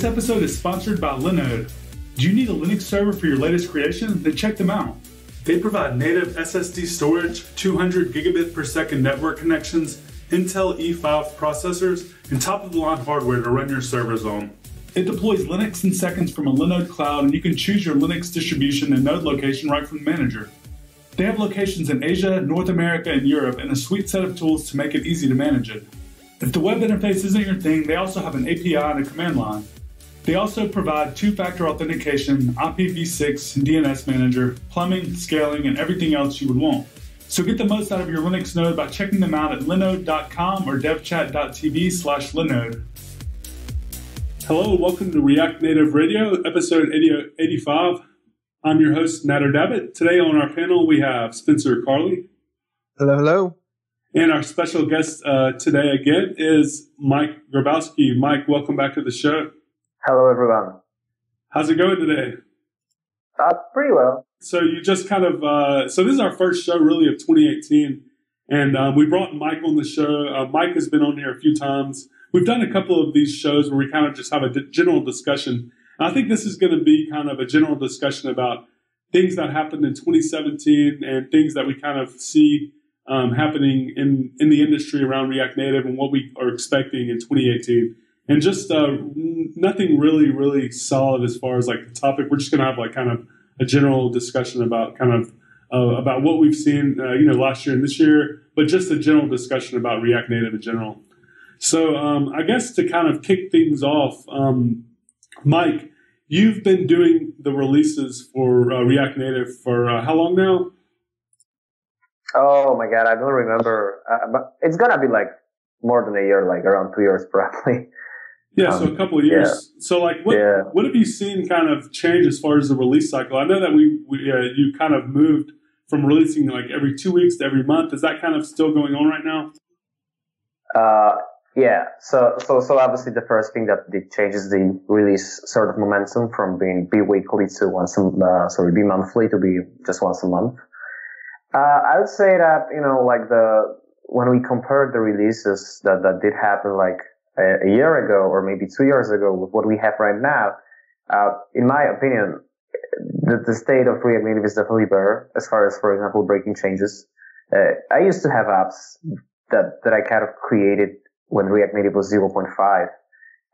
This episode is sponsored by Linode. Do you need a Linux server for your latest creation? Then check them out. They provide native SSD storage, 200 gigabit per second network connections, Intel E5 processors, and top of the line hardware to run your servers on. It deploys Linux in seconds from a Linode cloud, and you can choose your Linux distribution and node location right from the manager. They have locations in Asia, North America, and Europe, and a sweet set of tools to make it easy to manage it. If the web interface isn't your thing, they also have an API and a command line. They also provide two factor authentication, IPv6, DNS manager, plumbing, scaling, and everything else you would want. So get the most out of your Linux node by checking them out at linode.com or devchat.tv slash linode. Hello, welcome to React Native Radio, episode 85. I'm your host, Nader Dabit. Today on our panel, we have Spencer Carli. Hello, hello. And our special guest uh, today again is Mike Grabowski. Mike, welcome back to the show. Hello, everyone. How's it going today? Uh, pretty well. So you just kind of, uh, so this is our first show really of 2018. And um, we brought Mike on the show. Uh, Mike has been on here a few times we've done a couple of these shows where we kind of just have a d- general discussion. And I think this is going to be kind of a general discussion about things that happened in 2017 and things that we kind of see um, happening in, in the industry around React Native and what we are expecting in 2018. And just uh, nothing really, really solid as far as like the topic. We're just going to have like kind of a general discussion about kind of uh, about what we've seen, uh, you know, last year and this year, but just a general discussion about React Native in general. So um, I guess to kind of kick things off, um, Mike, you've been doing the releases for uh, React Native for uh, how long now? Oh my god, I don't remember. Uh, but it's gonna be like more than a year, like around two years probably. Yeah, so a couple of years. Yeah. So, like, what yeah. what have you seen kind of change as far as the release cycle? I know that we, we uh, you kind of moved from releasing like every two weeks to every month. Is that kind of still going on right now? Uh, yeah. So, so, so obviously the first thing that it changes the release sort of momentum from being bi-weekly to once, a, uh, sorry, bi-monthly to be just once a month. Uh, I would say that, you know, like the, when we compare the releases that, that did happen like a, a year ago or maybe two years ago with what we have right now, uh, in my opinion, the, the state of React Native is definitely better as far as, for example, breaking changes. Uh, I used to have apps that, that I kind of created when React Native was 0.5.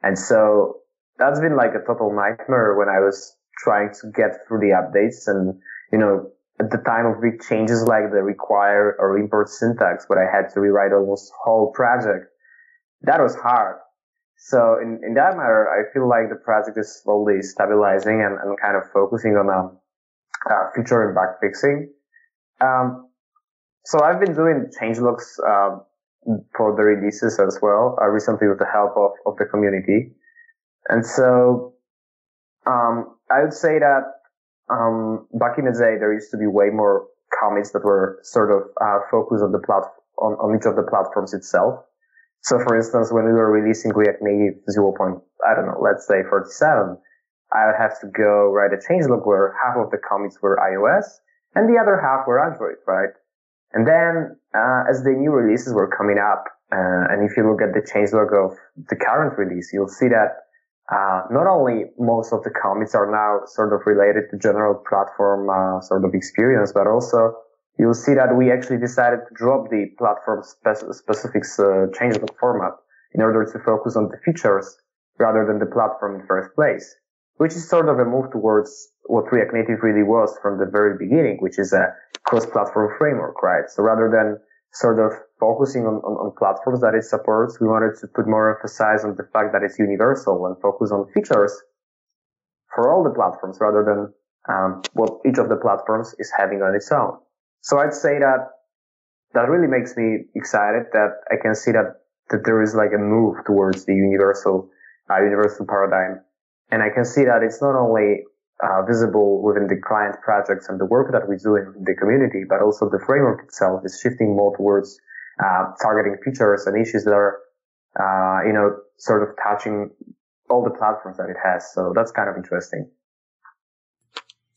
And so that's been like a total nightmare when I was trying to get through the updates and, you know, at the time of big changes like the require or import syntax, but I had to rewrite almost whole project. That was hard. So in, in that matter, I feel like the project is slowly stabilizing and, and kind of focusing on um, uh, feature and bug fixing. Um, so I've been doing changelogs um, for the releases as well, uh, recently with the help of, of the community. And so, um, I would say that, um, back in the day, there used to be way more commits that were sort of, uh, focused on the platform, on, on each of the platforms itself. So for instance, when we were releasing React Native 0. I don't know, let's say 47, I would have to go write a changelog where half of the commits were iOS and the other half were Android, right? And then, uh, as the new releases were coming up, uh, and if you look at the changelog of the current release, you'll see that uh, not only most of the commits are now sort of related to general platform uh, sort of experience, but also you'll see that we actually decided to drop the platform spe- specific uh, format in order to focus on the features rather than the platform in the first place, which is sort of a move towards what React Native really was from the very beginning, which is a cross-platform framework, right? So rather than sort of focusing on, on, on, platforms that it supports, we wanted to put more emphasis on the fact that it's universal and focus on features for all the platforms rather than um, what each of the platforms is having on its own. So I'd say that that really makes me excited that I can see that that there is like a move towards the universal uh, universal paradigm, and I can see that it's not only uh, visible within the client projects and the work that we do in the community, but also the framework itself is shifting more towards uh, targeting features and issues that are, uh, you know, sort of touching all the platforms that it has. So that's kind of interesting.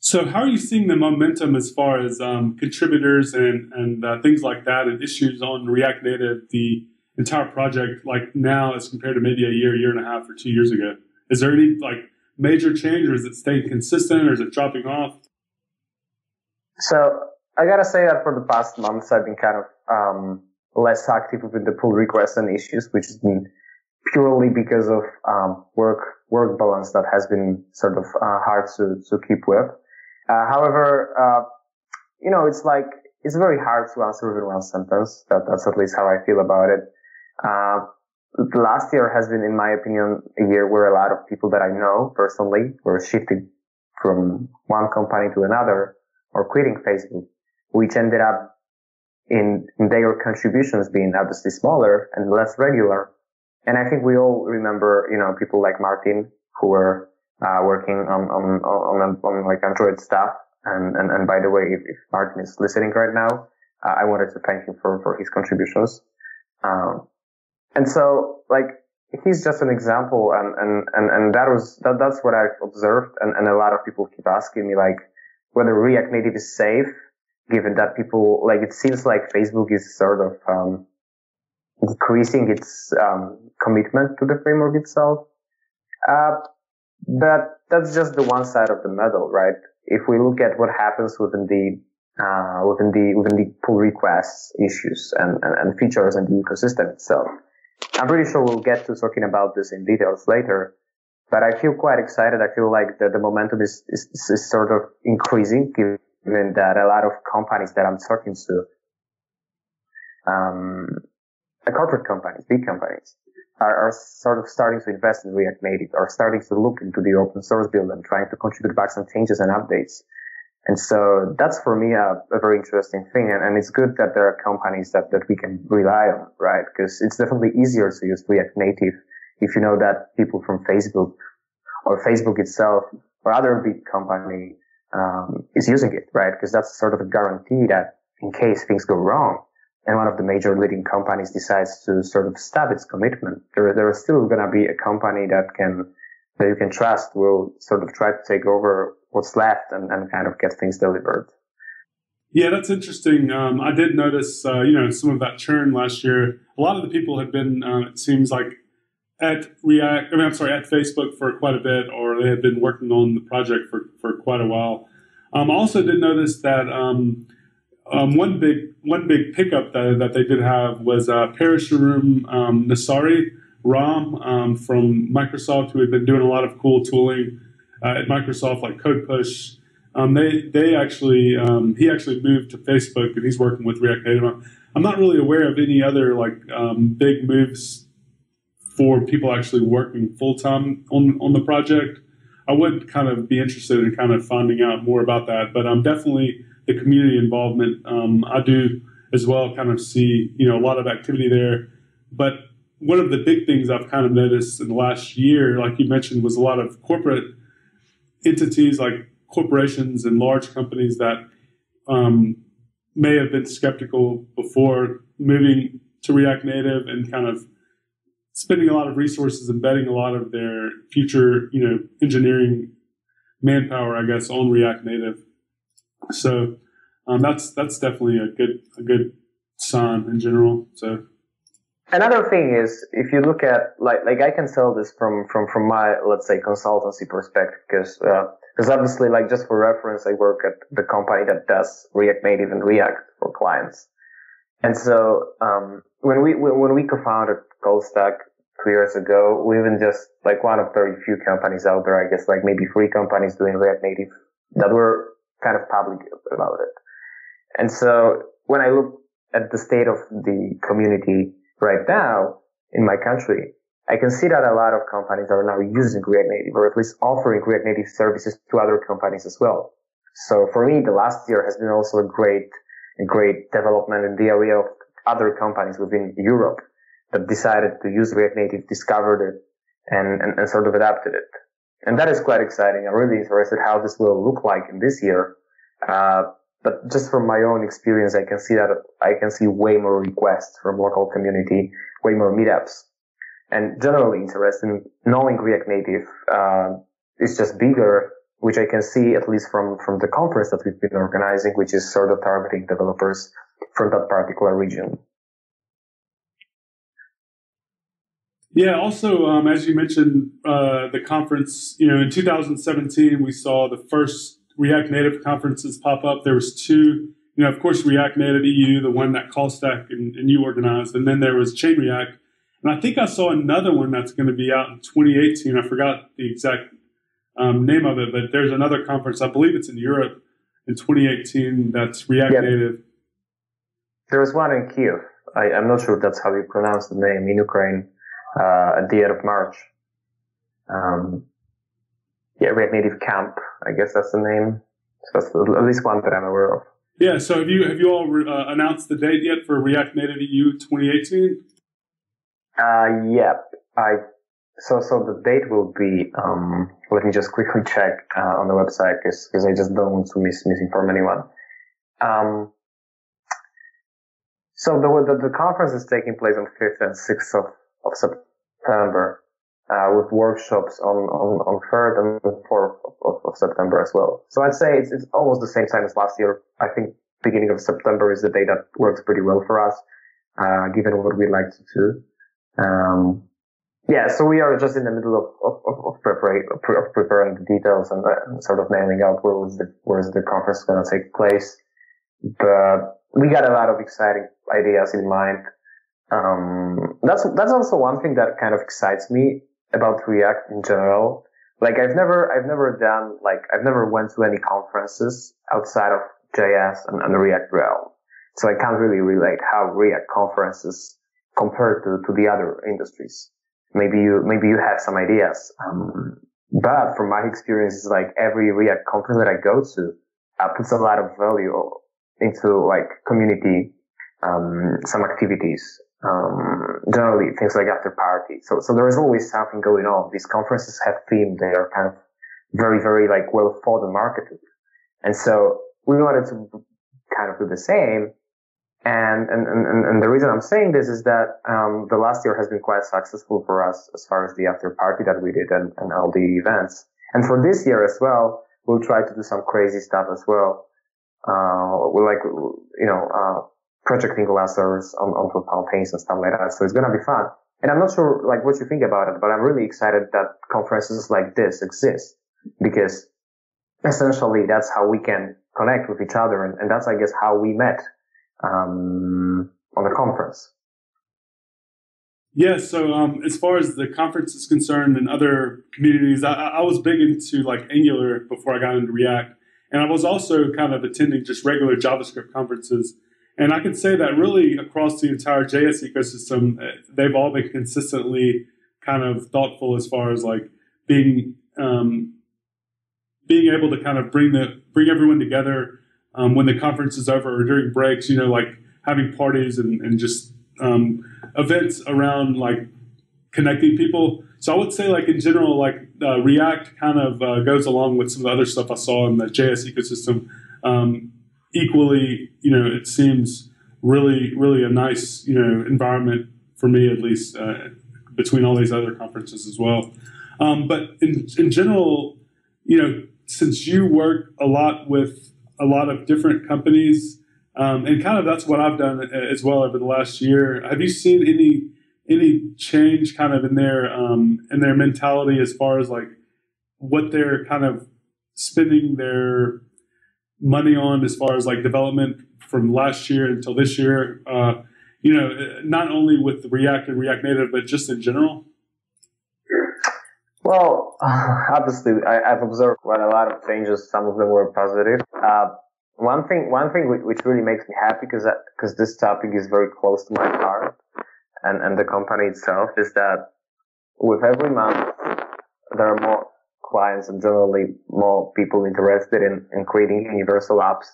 So, how are you seeing the momentum as far as um, contributors and and uh, things like that, and issues on React Native, the entire project, like now as compared to maybe a year, year and a half, or two years ago? Is there any like major change, or is it staying consistent, or is it dropping off? So I gotta say that for the past months, I've been kind of um, less active with the pull requests and issues, which has been purely because of um, work work balance that has been sort of uh, hard to to keep with. Uh, however, uh, you know, it's like it's very hard to answer in one sentence. That, that's at least how I feel about it. Uh, last year has been, in my opinion, a year where a lot of people that I know personally were shifted from one company to another or quitting Facebook, which ended up in, in their contributions being obviously smaller and less regular. And I think we all remember, you know, people like Martin who were uh, working on on on, on, like Android stuff. And, and and by the way, if, if Martin is listening right now, uh, I wanted to thank him for for his contributions. Um, and so like he's just an example, and and and and that was that that's what I've observed, and and a lot of people keep asking me like whether React Native is safe, given that people like it seems like Facebook is sort of um, decreasing its um, commitment to the framework itself. Uh, but that's just the one side of the medal, right? If we look at what happens within the uh, within the within the pull requests issues and, and, and features and the ecosystem itself, I'm pretty sure we'll get to talking about this in details later. But I feel quite excited. I feel like the, the momentum is, is, is sort of increasing, given that a lot of companies that I'm talking to, um, corporate companies, big companies, are, are, sort of starting to invest in React Native, are starting to look into the open source build and trying to contribute back some changes and updates. And so that's for me a, a very interesting thing. And, and, it's good that there are companies that, that we can rely on, right? Because it's definitely easier to use React Native if you know that people from Facebook or Facebook itself or other big company um, is using it, right? Because that's sort of a guarantee that in case things go wrong, and one of the major leading companies decides to sort of stop its commitment, there, there is still going to be a company that can, that you can trust will sort of try to take over what's left and, and kind of get things delivered. Yeah, that's interesting. Um, I did notice, uh, you know, some of that churn last year. A lot of the people had been, uh, it seems like, at React. I mean, I'm sorry, at Facebook for quite a bit, or they had been working on the project for for quite a while. Um, also, did notice that um, um, one big one big pickup that, that they did have was uh, Parashuram um, Nassari Ram um, from Microsoft, who had been doing a lot of cool tooling uh, at Microsoft, like CodePush. Um, they they actually um, he actually moved to Facebook and he's working with React Native. I'm not really aware of any other like um, big moves for people actually working full time on on the project. I would kind of be interested in kind of finding out more about that, but I'm definitely the community involvement. Um, I do as well kind of see, you know, a lot of activity there. But one of the big things I've kind of noticed in the last year, like you mentioned, was a lot of corporate entities like corporations and large companies that um, may have been skeptical before moving to React Native and kind of spending a lot of resources and betting a lot of their future, you know, engineering manpower, I guess, on React Native. So um, that's that's definitely a good a good sign in general. So another thing is if you look at like like I can tell this from from from my let's say consultancy perspective because because uh, obviously like just for reference I work at the company that does React Native and React for clients, and so um, when we when we co-founded Callstack two years ago, we even just like one of very few companies out there, I guess like maybe three companies doing React Native that were kind of public about it. And so when I look at the state of the community right now in my country, I can see that a lot of companies are now using React Native or at least offering React Native services to other companies as well. So for me, the last year has been also a great, a great development in the area of other companies within Europe that decided to use React Native, discovered it, and, and, and sort of adapted it. And that is quite exciting. I'm really interested how this will look like in this year. Uh, but just from my own experience, I can see that I can see way more requests from local community, way more meetups, and generally interest in knowing React Native uh, is just bigger, which I can see at least from from the conference that we've been organizing, which is sort of targeting developers from that particular region. Yeah. Also, um, as you mentioned, uh, the conference, you know, in 2017, we saw the first React Native conferences pop up. There was two, you know, of course, React Native EU, the one that Callstack and, and you organized, and then there was Chain React. And I think I saw another one that's going to be out in 2018. I forgot the exact um, name of it, but there's another conference. I believe it's in Europe in 2018. That's React yep. Native. There's one in Kiev. I, am not sure if that's how you pronounce the name in Ukraine uh, at the end of March. Um, yeah, React Native Camp. I guess that's the name. So that's at least one that I'm aware of. Yeah. So have you have you all uh, announced the date yet for React Native EU 2018? Uh, yep. I so so the date will be. Um, let me just quickly check uh, on the website because I just don't want to miss misinform anyone. Um, so the, the, the conference is taking place on 5th and 6th of, of September, uh, with workshops on, on, on 3rd and 4th of, of, of, September as well. So I'd say it's, it's almost the same time as last year. I think beginning of September is the day that works pretty well for us, uh, given what we like to do. Um, yeah, so we are just in the middle of, of, of, preparing, of preparing the details and uh, sort of nailing out where is the, where is the conference going to take place. But we got a lot of exciting ideas in mind. Um, that's, that's also one thing that kind of excites me about React in general. Like I've never, I've never done, like, I've never went to any conferences outside of JS and, and the React realm. So I can't really relate how React conferences compare to, to the other industries. Maybe you, maybe you have some ideas. Um, but from my experience, like every React conference that I go to, uh, puts a lot of value into like community, um, some activities, um, generally things like after party. So, so there is always something going on. These conferences have theme. They are kind of very, very like well thought and marketed. And so we wanted to kind of do the same. And, and, and, and the reason I'm saying this is that, um, the last year has been quite successful for us as far as the after party that we did and, and all the events. And for this year as well, we'll try to do some crazy stuff as well uh, we like, you know, uh, projecting lasers on, onto campaigns and stuff like that. So it's going to be fun. And I'm not sure like what you think about it, but I'm really excited that conferences like this exist because essentially that's how we can connect with each other. And, and that's, I guess, how we met, um, on the conference. Yeah, so um, as far as the conference is concerned and other communities, I, I was big into like Angular before I got into React. And I was also kind of attending just regular JavaScript conferences. And I can say that really across the entire JS ecosystem, eh, they've all been consistently kind of thoughtful as far as like being um, being able to kind of bring the bring everyone together um, when the conference is over or during breaks. You know, like having parties and, and just um, events around like connecting people. So I would say, like in general, like uh, React kind of uh, goes along with some of the other stuff I saw in the JS ecosystem. Um, equally, you know, it seems really, really a nice, you know, environment for me at least uh, between all these other conferences as well. Um, but in in general, you know, since you work a lot with a lot of different companies, um, and kind of that's what I've done as well over the last year. Have you seen any any change kind of in their um, in their mentality as far as like what they're kind of spending their money on as far as like development from last year until this year uh, you know not only with react and react native but just in general? Well obviously I, have observed quite a lot of changes. Some of them were positive. Uh, one thing one thing which really makes me happy because because this topic is very close to my heart and, and the company itself is that with every month, there are more clients and generally more people interested in, in creating universal apps,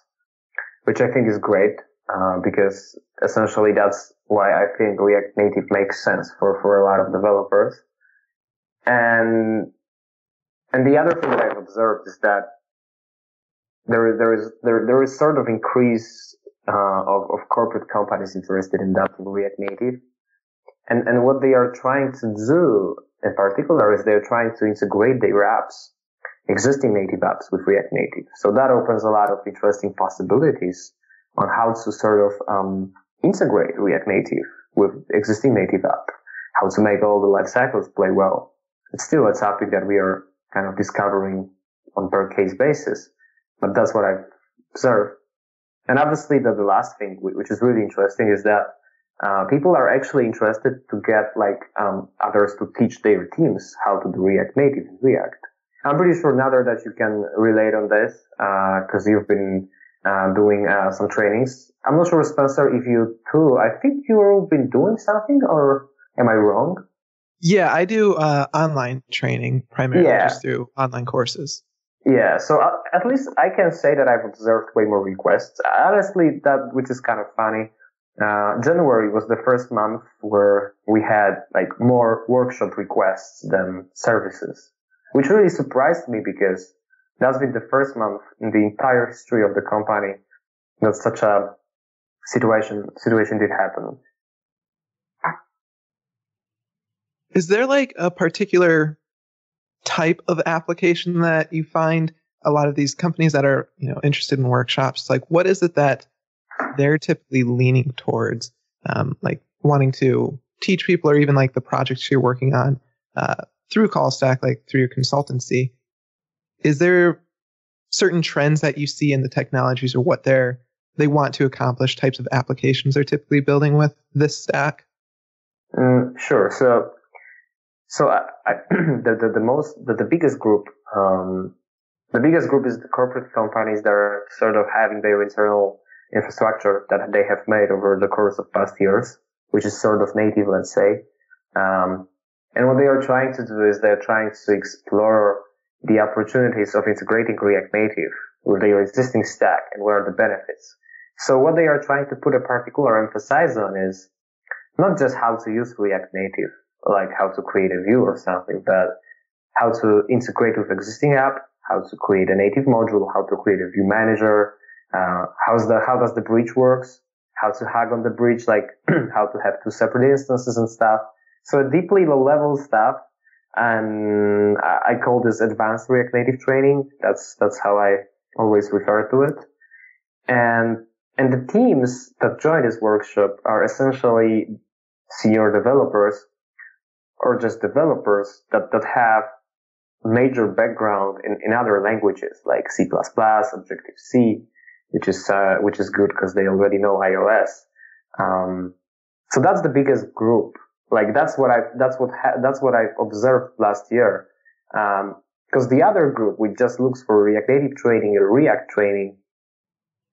which I think is great, uh, because essentially that's why I think React Native makes sense for, for a lot of developers. And, and the other thing that I've observed is that there, there is, there, there is sort of increase, uh, of, of corporate companies interested in adopting React Native. And, and what they are trying to do in particular is they're trying to integrate their apps, existing native apps with React Native. So that opens a lot of interesting possibilities on how to sort of um, integrate React Native with existing native app. how to make all the life cycles play well. It's still a topic that we are kind of discovering on per case basis, but that's what I've observed. And obviously the, the last thing, which is really interesting is that uh, people are actually interested to get like um, others to teach their teams how to do React Native in React. I'm pretty sure now that you can relate on this because uh, you've been uh, doing uh, some trainings. I'm not sure, Spencer, if you too. I think you've been doing something, or am I wrong? Yeah, I do uh, online training primarily yeah. just through online courses. Yeah, so uh, at least I can say that I've observed way more requests. Honestly, that which is kind of funny. Uh, January was the first month where we had like more workshop requests than services, which really surprised me because that's been the first month in the entire history of the company that such a situation situation did happen. Is there like a particular type of application that you find a lot of these companies that are you know interested in workshops like what is it that they're typically leaning towards, um, like wanting to teach people, or even like the projects you're working on uh, through CallStack, like through your consultancy. Is there certain trends that you see in the technologies, or what they're they want to accomplish, types of applications they're typically building with this stack? Mm, sure. So, so I, I, the, the the most the, the biggest group um, the biggest group is the corporate companies that are sort of having their internal infrastructure that they have made over the course of past years, which is sort of native, let's say. Um, and what they are trying to do is they're trying to explore the opportunities of integrating React Native with their existing stack and what are the benefits. So what they are trying to put a particular emphasis on is not just how to use React Native, like how to create a view or something, but how to integrate with existing app, how to create a native module, how to create a view manager, uh, how's the how does the bridge works? How to hug on the bridge, like how to have two separate instances and stuff. So deeply low level stuff. And I call this advanced React Native training. That's that's how I always refer to it. And and the teams that join this workshop are essentially senior developers or just developers that, that have major background in, in other languages like C++, Objective-C, which is uh, which is good because they already know iOS. Um, so that's the biggest group. Like that's what I that's what ha- that's what I observed last year. Because um, the other group, which just looks for React Native training and React training,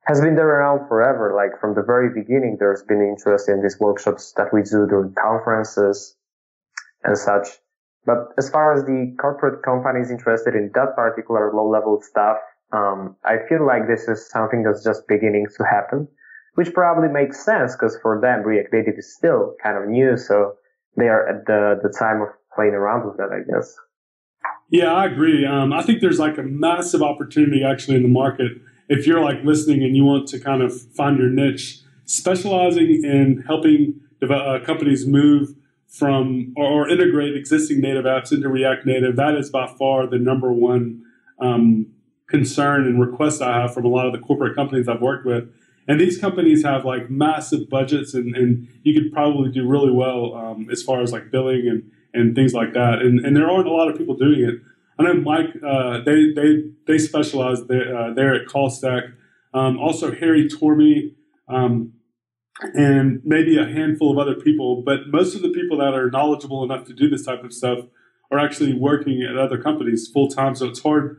has been there around forever. Like from the very beginning, there's been interest in these workshops that we do during conferences and such. But as far as the corporate companies interested in that particular low level stuff, um, I feel like this is something that's just beginning to happen, which probably makes sense because for them React Native is still kind of new, so they are at the the time of playing around with that, I guess. Yeah, I agree. Um, I think there's like a massive opportunity actually in the market if you're like listening and you want to kind of find your niche, specializing in helping uh, companies move from or, or, integrate existing native apps into React Native. That is by far the number one um, concern and requests I have from a lot of the corporate companies I've worked with. And these companies have like massive budgets, and, and you could probably do really well um, as far as like billing and, and things like that. And, and there aren't a lot of people doing it. I know Mike, uh, they, they, they specialize there, uh, there at CallStack. Um, also, Harry Tormey, um, and maybe a handful of other people. But most of the people that are knowledgeable enough to do this type of stuff are actually working at other companies full time. So it's hard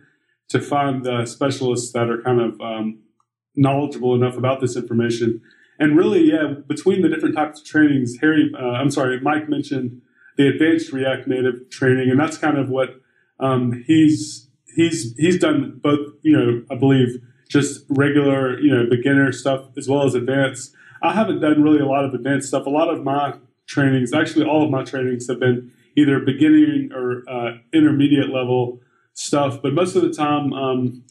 to find the specialists that are kind of um, knowledgeable enough about this information. And really, yeah, between the different types of trainings, Harry, uh, I'm sorry, Mike mentioned the advanced React Native training, and that's kind of what um, he's he's he's done both. You know, I believe just regular, you know, beginner stuff as well as advanced. I haven't done really a lot of advanced stuff. A lot of my trainings, actually, all of my trainings have been either beginning or uh, intermediate level stuff. But most of the time, um,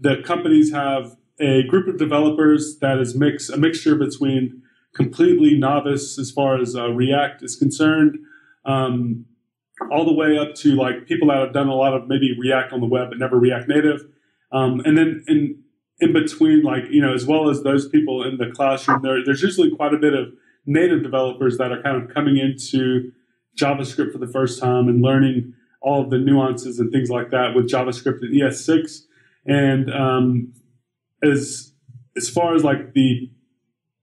the companies have a group of developers that is mix a mixture between completely novice as far as uh, React is concerned, um, all the way up to like people that have done a lot of maybe React on the web but never React Native, um, and then in in between, like you know, as well as those people in the classroom, there, there's usually quite a bit of native developers that are kind of coming into JavaScript for the first time and learning all of the nuances and things like that with JavaScript and ES6. And um, as as far as like the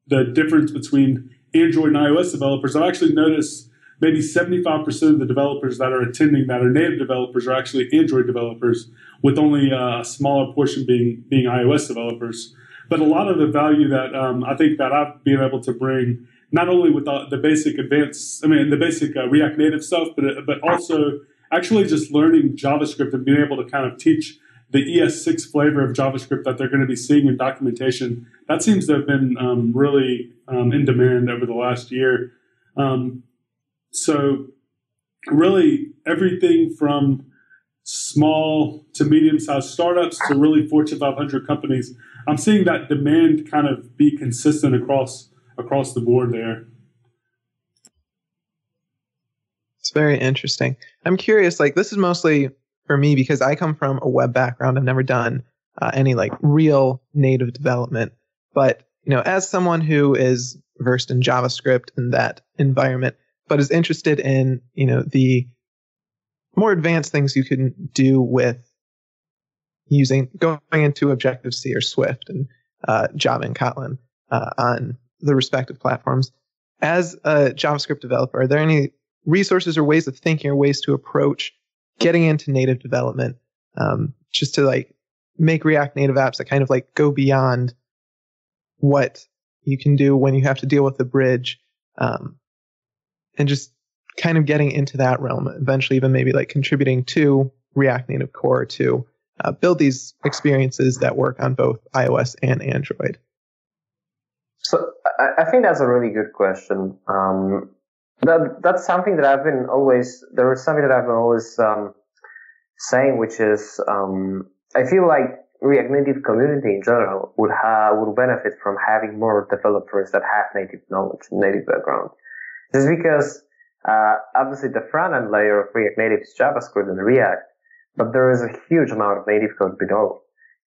the difference between Android and iOS developers, I've actually noticed maybe 75% of the developers that are attending that are native developers are actually Android developers, with only a smaller portion being being iOS developers. But a lot of the value that um, I think that I've been able to bring, not only with the, the basic advanced, I mean the basic uh, React Native stuff, but but also actually just learning JavaScript and being able to kind of teach the ES6 flavor of JavaScript that they're going to be seeing in documentation. That seems to have been um, really um, in demand over the last year. Um, so, really, everything from small to medium sized startups to really Fortune 500 companies, I'm seeing that demand kind of be consistent across across the board there. It's very interesting. I'm curious, like, this is mostly for me because I come from a web background. I've never done uh, any like real native development. But, you know, as someone who is versed in JavaScript and that environment, but is interested in, you know, the more advanced things you can do with using going into Objective C or Swift and uh, Java and Kotlin uh, on the respective platforms. As a JavaScript developer, are there any resources or ways of thinking or ways to approach getting into native development, um, just to like make React Native apps that kind of like go beyond what you can do when you have to deal with the bridge, um, and just kind of getting into that realm. Eventually, even maybe like contributing to React Native Core to uh, build these experiences that work on both iOS and Android. So I, I think that's a really good question. Um, that, that's something that I've been always, there is something that I've been always, um, saying, which is, um, I feel like React Native community in general would would benefit from having more developers that have native knowledge, native background. Just because, uh, obviously the front end layer of React Native is JavaScript and React, but there is a huge amount of native code below.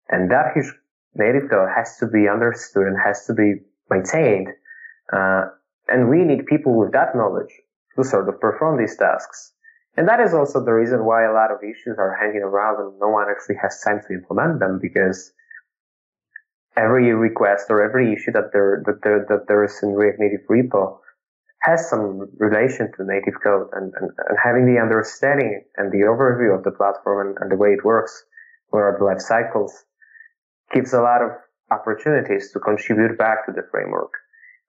And that huge native code has to be understood and has to be maintained. Uh, and we need people with that knowledge to sort of perform these tasks. And that is also the reason why a lot of issues are hanging around and no one actually has time to implement them because every request or every issue that there, that there, that there is in React Native repo has some relation to native code and, and, and having the understanding and the overview of the platform and, and the way it works, what are the life cycles, gives a lot of opportunities to contribute back to the framework.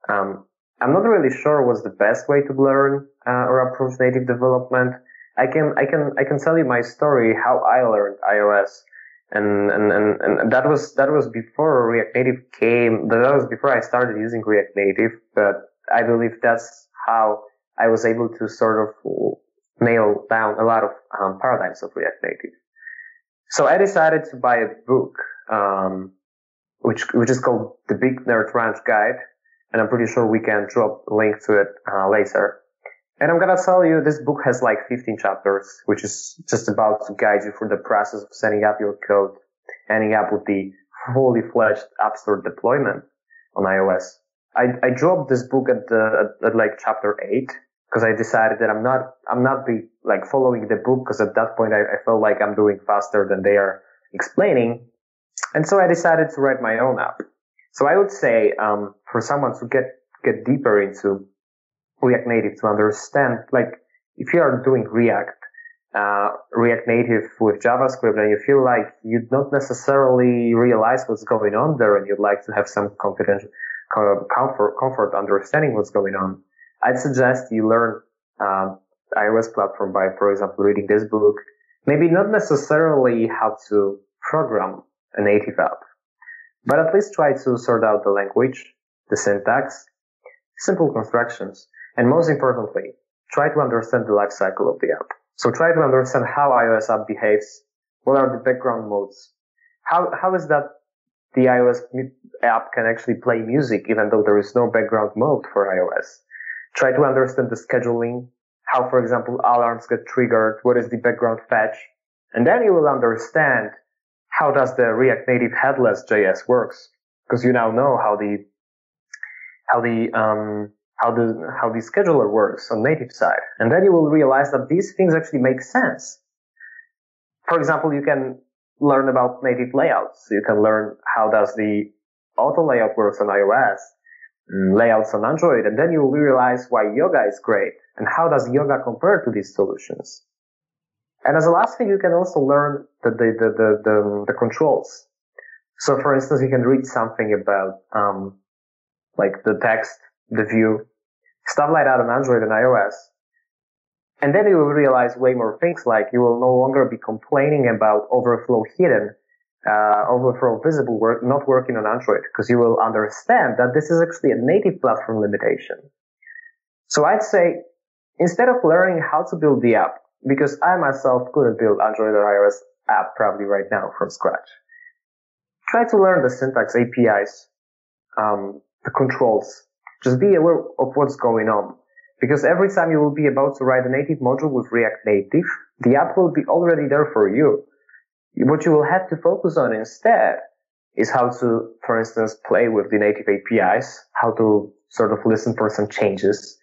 Um, I'm not really sure what's the best way to learn uh, or approach native development. I can I can I can tell you my story how I learned iOS, and and and, and that was that was before React Native came. That was before I started using React Native. But I believe that's how I was able to sort of nail down a lot of um, paradigms of React Native. So I decided to buy a book, um, which which is called the Big Nerd Ranch Guide and I'm pretty sure we can drop a link to it uh, later. And I'm gonna tell you, this book has like 15 chapters, which is just about to guide you through the process of setting up your code, ending up with the fully fledged App Store deployment on iOS. I, I dropped this book at the at, at like chapter eight because I decided that I'm not I'm not be like following the book because at that point I, I felt like I'm doing faster than they are explaining, and so I decided to write my own app. So I would say, um, for someone to get, get deeper into React Native to understand, like, if you are doing React, uh, React Native with JavaScript and you feel like you don't necessarily realize what's going on there and you'd like to have some confidential, comfort, comfort understanding what's going on, I'd suggest you learn, um, iOS platform by, for example, reading this book. Maybe not necessarily how to program a native app, but at least try to sort out the language, the syntax, simple constructions, and most importantly, try to understand the life cycle of the app. So try to understand how iOS app behaves, what are the background modes, how, how is that the iOS app can actually play music even though there is no background mode for iOS. Try to understand the scheduling, how, for example, alarms get triggered, what is the background fetch, and then you will understand how does the React Native headless JS works? Because you now know how the how the um, how the how the scheduler works on native side, and then you will realize that these things actually make sense. For example, you can learn about native layouts. You can learn how does the auto layout works on iOS, mm, layouts on Android, and then you will realize why Yoga is great and how does Yoga compare to these solutions. And as a last thing, you can also learn the the the the, the, the controls. So, for instance, you can read something about um, like the text the view, stuff like that on Android and iOS. And then you will realize way more things like you will no longer be complaining about overflow hidden, uh, overflow visible work not working on Android because you will understand that this is actually a native platform limitation. So I'd say instead of learning how to build the app, because I myself couldn't build Android or iOS app probably right now from scratch, try to learn the syntax, APIs, um, the controls, just be aware of what's going on. Because every time you will be about to write a native module with React Native, the app will be already there for you. What you will have to focus on instead is how to, for instance, play with the native APIs, how to sort of listen for some changes.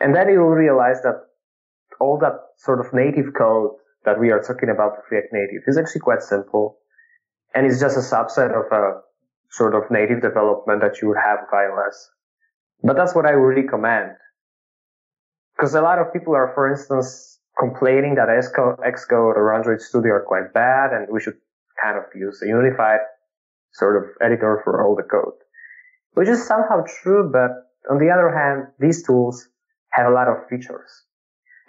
And then you will realize that all that sort of native code that we are talking about with React Native is actually quite simple. And it's just a subset of a sort of native development that you would have with iOS. But that's what I would recommend. Because a lot of people are, for instance, complaining that Xcode or Android Studio are quite bad and we should kind of use a unified sort of editor for all the code. Which is somehow true, but on the other hand, these tools have a lot of features.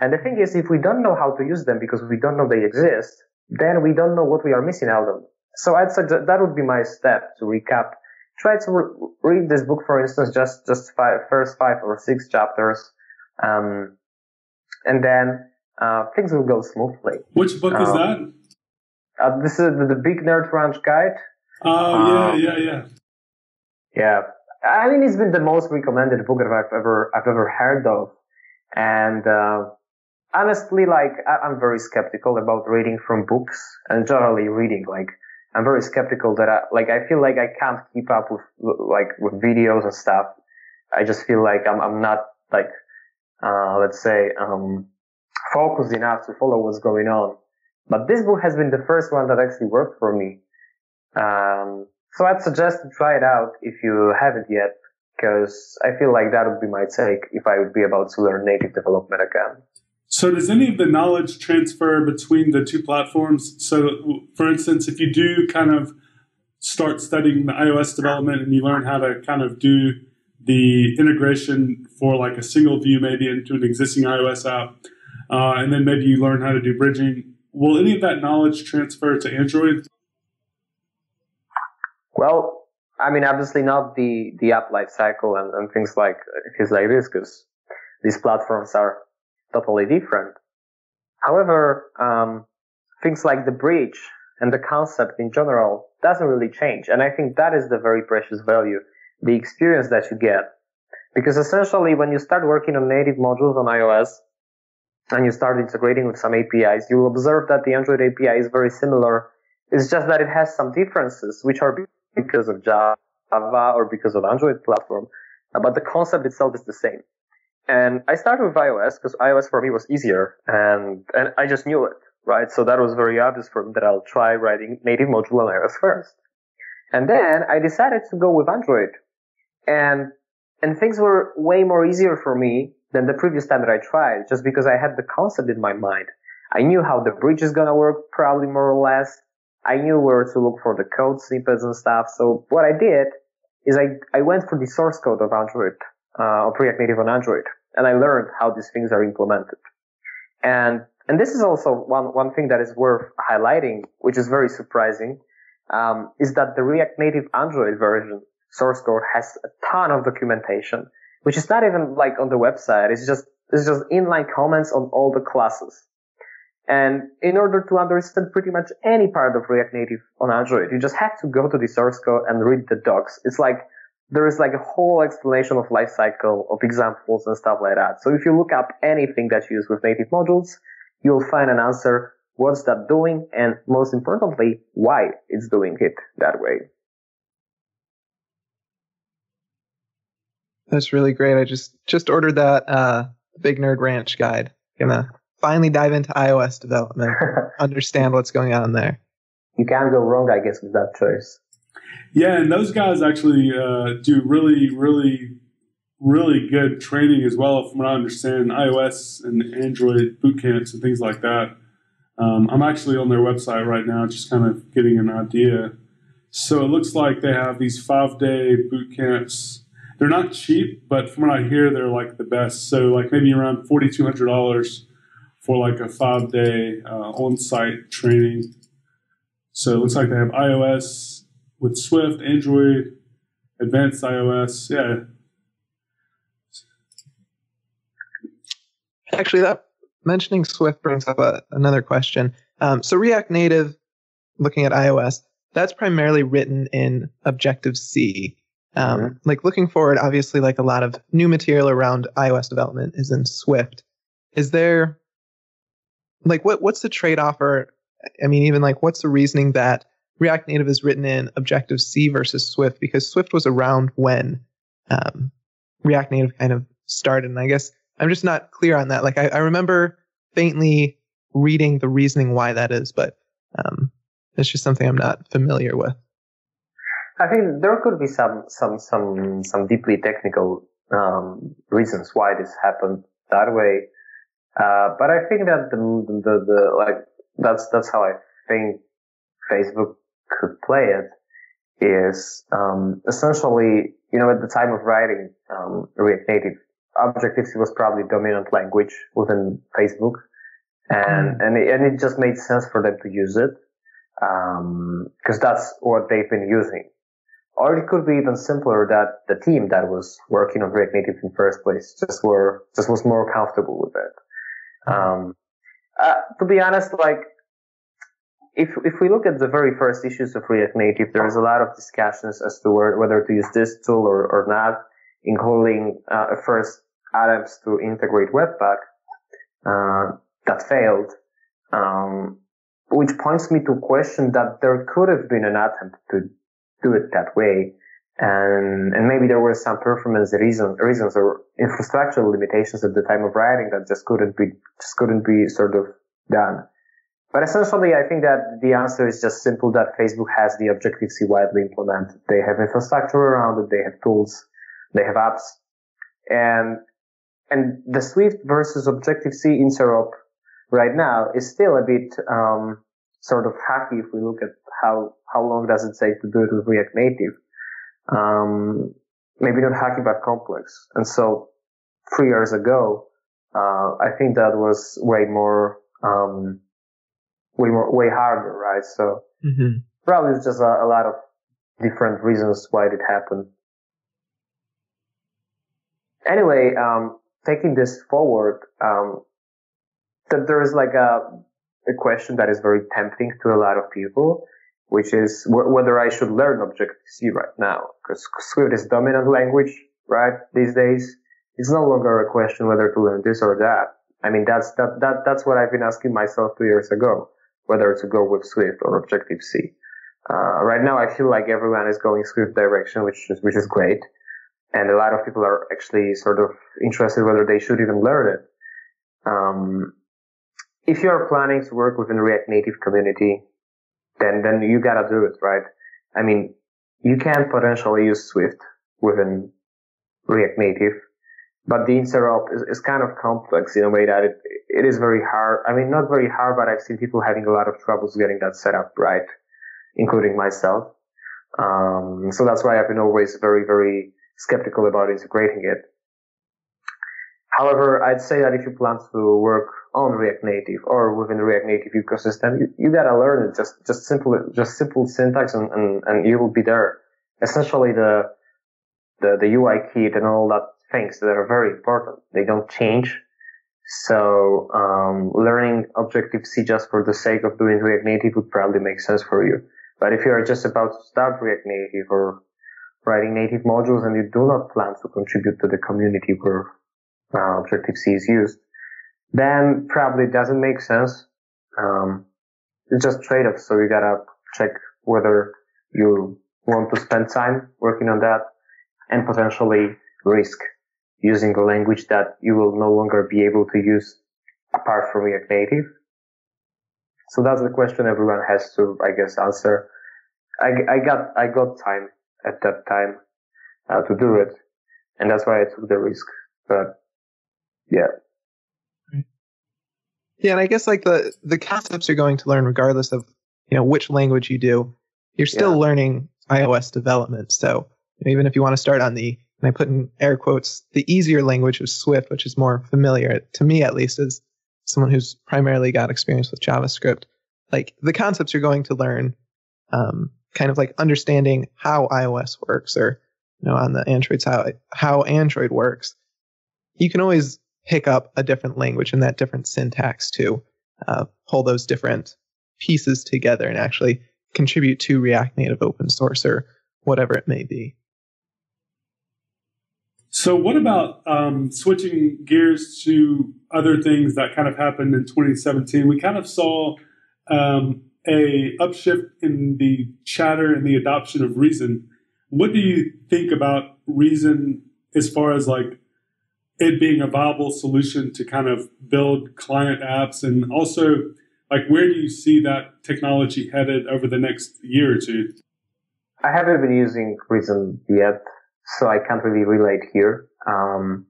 And the thing is, if we don't know how to use them because we don't know they exist, then we don't know what we are missing out on. So I'd suggest that would be my step to recap try to re- read this book, for instance, just just five, first five or six chapters, um, and then uh, things will go smoothly. Which book um, is that? Uh, this is the, the, Big Nerd Ranch Guide. Oh um, yeah, yeah, yeah. Yeah, I mean it's been the most recommended book that I've ever I've ever heard of, and uh, honestly, like I, I'm very skeptical about reading from books and generally reading. Like I'm very skeptical that I, like, I feel like I can't keep up with, like, with videos and stuff. I just feel like I'm, I'm not, like, uh, let's say, um, focused enough to follow what's going on. But this book has been the first one that actually worked for me. Um, so I'd suggest to try it out if you haven't yet, because I feel like that would be my take if I would be about to learn native development again. So, does any of the knowledge transfer between the two platforms? So, for instance, if you do kind of start studying the iOS development and you learn how to kind of do the integration for like a single view maybe into an existing iOS app, uh, and then maybe you learn how to do bridging, will any of that knowledge transfer to Android? Well, I mean, obviously not the, the app lifecycle and, and things like things like this, because these platforms are totally different. However, um, things like the bridge and the concept in general doesn't really change. And I think that is the very precious value, the experience that you get. Because essentially when you start working on native modules on iOS and you start integrating with some APIs, you'll observe that the Android API is very similar. It's just that it has some differences, which are because of Java or because of Android platform. But the concept itself is the same. And I started with iOS because iOS for me was easier and, and I just knew it, right? So that was very obvious for me that I'll try writing native module on iOS first. And then I decided to go with Android and, and things were way more easier for me than the previous time that I tried just because I had the concept in my mind. I knew how the bridge is going to work probably more or less. I knew where to look for the code snippets and stuff. So what I did is I, I went for the source code of Android, uh, of React Native on Android and I learned how these things are implemented. And and this is also one one thing that is worth highlighting, which is very surprising, um, is that the React Native Android version source code has a ton of documentation, which is not even like on the website. It's just it's just inline comments on all the classes. And in order to understand pretty much any part of React Native on Android, you just have to go to the source code and read the docs. It's like there is like a whole explanation of lifecycle of examples and stuff like that. So if you look up anything that you use with native modules, you'll find an answer. What's that doing? And most importantly, why it's doing it that way. That's really great. I just just ordered that uh, Big Nerd Ranch guide. Gonna finally dive into iOS development, understand what's going on there. You can't go wrong, I guess, with that choice. Yeah, and those guys actually uh, do really, really, really good training as well, from what I understand, iOS and Android boot camps and things like that. Um, I'm actually on their website right now, just kind of getting an idea. So it looks like they have these five day boot camps. They're not cheap, but from what I hear, they're like the best. So like maybe around forty two hundred dollars for like a five day uh, on site training. So it looks like they have iOS with Swift, Android, advanced iOS. Yeah. Actually, that mentioning Swift brings up a, another question. Um, so React Native, looking at iOS, that's primarily written in Objective C. Um, mm-hmm. Like looking forward, obviously, like a lot of new material around iOS development is in Swift. Is there, like, what what's the trade off, or I mean, even like, what's the reasoning that React Native is written in Objective C versus Swift? Because Swift was around when um, React Native kind of started, and I guess I'm just not clear on that. Like I, I remember faintly reading the reasoning why that is, but um, it's just something I'm not familiar with. I think there could be some some some some deeply technical um, reasons why this happened that way, uh, but I think that the, the the like that's that's how I think Facebook could play it is um, essentially you know at the time of writing um, React Native Objective-C was probably dominant language within Facebook, and mm. and it, and it just made sense for them to use it because um, that's what they've been using. Or it could be even simpler that the team that was working on React Native in the first place just were just was more comfortable with it. Mm. Um, uh, to be honest, like if if we look at the very first issues of React Native, there's a lot of discussions as to where, whether to use this tool or, or not including uh, first attempts to integrate Webpack uh, that failed, um, which points me to question that there could have been an attempt to do it that way. And, and maybe there were some performance reason, reasons or infrastructural limitations at the time of writing that just couldn't be, just couldn't be sort of done. But essentially, I think that the answer is just simple that Facebook has the Objective-C widely implemented. They have infrastructure around it. They have tools they have apps and, and the Swift versus Objective-C interop right now is still a bit, um, sort of hacky if we look at how, how long does it take to do it with React Native. Um, maybe not hacky, but complex. And so three years ago, uh, I think that was way more, um, way more, way harder, right? So mm-hmm. probably it's just a, a lot of different reasons why it happened anyway, um, taking this forward, um, that there is like a, a question that is very tempting to a lot of people, which is w- whether I should learn Objective-C right now, because Swift is dominant language, right? These days, it's no longer a question whether to learn this or that. I mean, that's that that that's what I've been asking myself two years ago, whether to go with Swift or Objective-C. Uh, right now, I feel like everyone is going Swift direction, which is which is great and a lot of people are actually sort of interested whether they should even learn it. Um, if you are planning to work within React Native community, then then you gotta do it, right? I mean, you can potentially use Swift within React Native, but the interop is, is kind of complex in a way that it it is very hard. I mean, not very hard, but I've seen people having a lot of troubles getting that set up right, including myself. Um, so that's why I've been always very, very skeptical about integrating it. However, I'd say that if you plan to work on React Native or within the React Native ecosystem, you, you gotta learn it. Just, just simple, just simple syntax and, and, and you will be there. Essentially the, the, the UI kit and all that things that are very important. They don't change. So, um, learning Objective-C just for the sake of doing React Native would probably make sense for you. But if you are just about to start React Native or writing native modules and you do not plan to contribute to the community where uh, Objective-C is used, then probably it doesn't make sense. Um, it's just trade-offs. So you gotta check whether you want to spend time working on that and potentially risk using a language that you will no longer be able to use apart from React Native? So that's the question everyone has to, I guess, answer. I, I got, I got time at that time uh, to do it. And that's why I took the risk. But yeah. Yeah. And I guess like the, the concepts you're going to learn regardless of, you know, which language you do, you're still yeah. learning iOS development. So even if you want to start on the, and I put in air quotes, the easier language of Swift, which is more familiar to me at least as someone who's primarily got experience with JavaScript, like the concepts you're going to learn, um, kind of like understanding how iOS works or, you know, on the Android side, how Android works. You can always pick up a different language and that different syntax to uh, pull those different pieces together and actually contribute to React Native open source or whatever it may be. So, what about um, switching gears to other things that kind of happened in 2017? We kind of saw um, a upshift in the chatter and the adoption of Reason. What do you think about Reason as far as like it being a viable solution to kind of build client apps and also like where do you see that technology headed over the next year or two? I haven't been using Reason yet, so I can't really relate here. Um,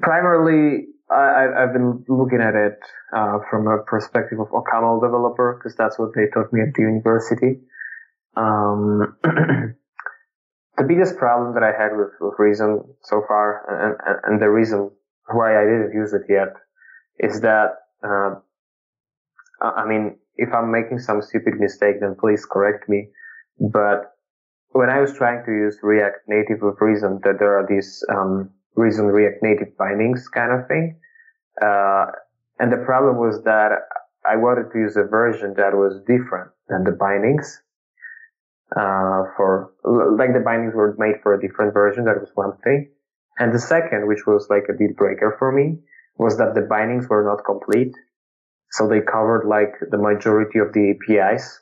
primarily, I, have been looking at it uh, from a perspective of OCaml developer because that's what they taught me at the university. Um, the biggest problem that I had with, with Reason so far, and, and, and, the reason why I didn't use it yet, is that uh, I mean, if I'm making some stupid mistake, then please correct me. But when I was trying to use React Native with Reason, that there are these um, Reason React Native bindings kind of thing. Uh, and the problem was that I wanted to use a version that was different than the bindings. Uh, for, like the bindings were made for a different version. That was one thing. And the second, which was like a deal breaker for me, was that the bindings were not complete. So they covered like the majority of the APIs.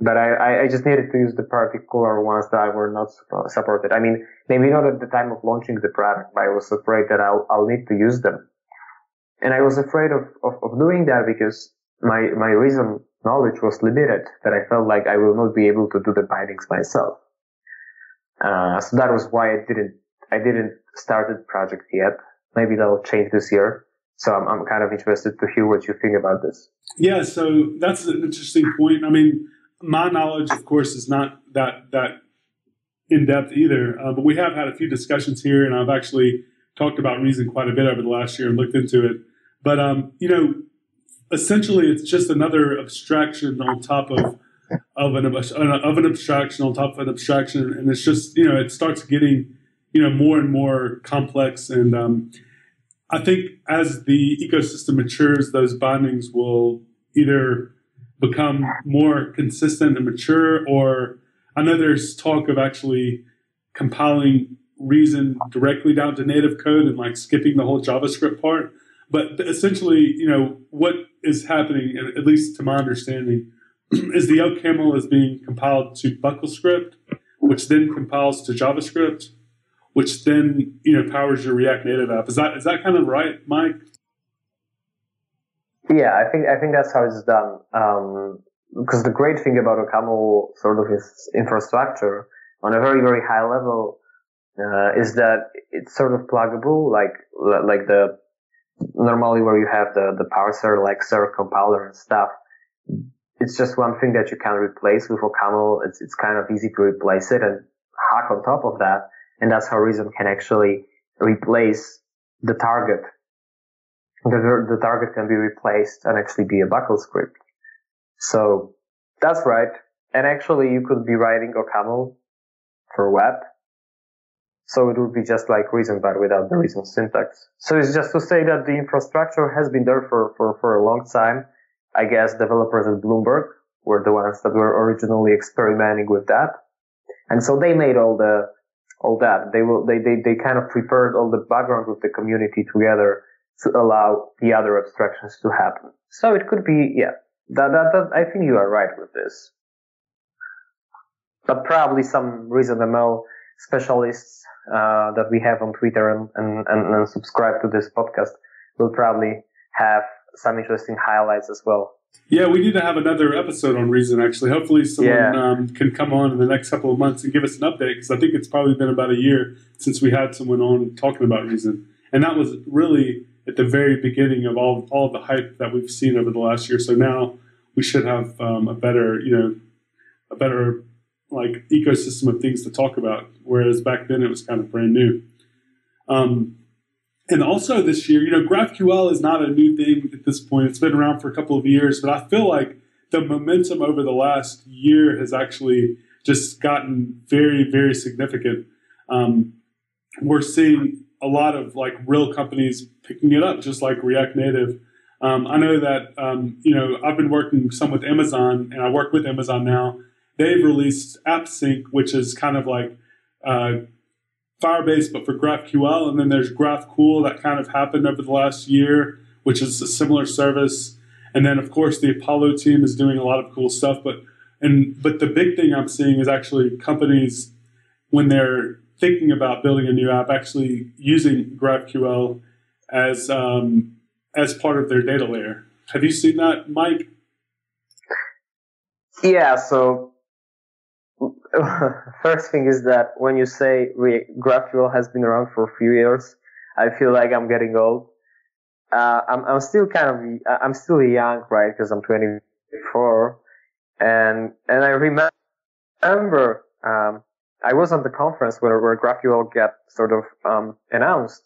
But I, I just needed to use the particular ones that were not supported. I mean, maybe not at the time of launching the product, but I was afraid that I'll, I'll need to use them. And I was afraid of, of, of doing that because my, my reason knowledge was limited that I felt like I will not be able to do the bindings myself. Uh, so that was why I didn't, I didn't start the project yet. Maybe that'll change this year. So I'm, I'm kind of interested to hear what you think about this. Yeah, so that's an interesting point. I mean, my knowledge, of course, is not that that in depth either, uh, but we have had a few discussions here, and I've actually talked about Reason quite a bit over the last year and looked into it. But um, you know, essentially, it's just another abstraction on top of of an of an abstraction on top of an abstraction, and it's just you know, it starts getting you know more and more complex. And um, I think as the ecosystem matures, those bindings will either become more consistent and mature, or I know there's talk of actually compiling reason directly down to native code and like skipping the whole JavaScript part. But essentially, you know, what is happening, at least to my understanding, is the OCaml is being compiled to BuckleScript, which then compiles to JavaScript, which then you know powers your React Native app. Is that is that kind of right, Mike? Yeah, I think I think that's how it's done. because um, the great thing about OCaml sort of is infrastructure on a very very high level uh, is that it's sort of pluggable, like like the normally where you have the the parser like Circ compiler and stuff. It's just one thing that you can replace with OCaml. It's it's kind of easy to replace it and hack on top of that and that's how Reason can actually replace the target. The, the target can be replaced and actually be a BuckleScript. So that's right. And actually you could be writing OCaml for web. So it would be just like Reason, but without the Reason syntax. So it's just to say that the infrastructure has been there for, for, for a long time. I guess developers at Bloomberg were the ones that were originally experimenting with that. And so they made all the all that. They will, they, they, they kind of prepared all the background with the community together to allow the other abstractions to happen. So it could be, yeah, that, that, that I think you are right with this. But probably some ReasonML specialists uh, that we have on Twitter and, and, and, and subscribe to this podcast will probably have some interesting highlights as well. Yeah, we need to have another episode on Reason. Actually, hopefully, someone yeah. um, can come on in the next couple of months and give us an update because I think it's probably been about a year since we had someone on talking about Reason, and that was really at the very beginning of all all the hype that we've seen over the last year. So now we should have um, a better, you know, a better like ecosystem of things to talk about. Whereas back then it was kind of brand new. Um, and also this year, you know, GraphQL is not a new thing at this point. It's been around for a couple of years, but I feel like the momentum over the last year has actually just gotten very, very significant. Um, we're seeing a lot of like real companies picking it up, just like React Native. Um, I know that um, you know I've been working some with Amazon, and I work with Amazon now. They've released AppSync, which is kind of like uh, Firebase, but for GraphQL. And then there's Graphcool that kind of happened over the last year, which is a similar service. And then, of course, the Apollo team is doing a lot of cool stuff. But and but the big thing I'm seeing is actually companies when they're thinking about building a new app, actually using GraphQL as um, as part of their data layer. Have you seen that, Mike? Yeah. So first thing is that when you say GraphQL has been around for a few years, I feel like I'm getting old. Uh, I'm, I'm still kind of, I'm still young, right? Because I'm 24. And, and I remember, um, I was on the conference where, where GraphQL got sort of, um, announced.